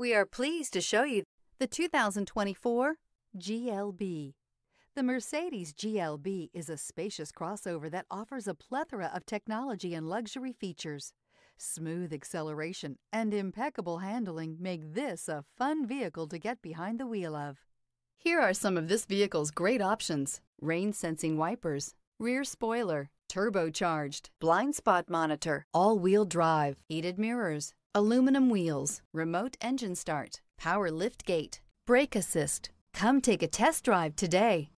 We are pleased to show you the 2024 GLB. The Mercedes GLB is a spacious crossover that offers a plethora of technology and luxury features. Smooth acceleration and impeccable handling make this a fun vehicle to get behind the wheel of. Here are some of this vehicle's great options. Rain sensing wipers, rear spoiler, turbocharged, blind spot monitor, all-wheel drive, heated mirrors, aluminum wheels, remote engine start, power lift gate, brake assist. Come take a test drive today.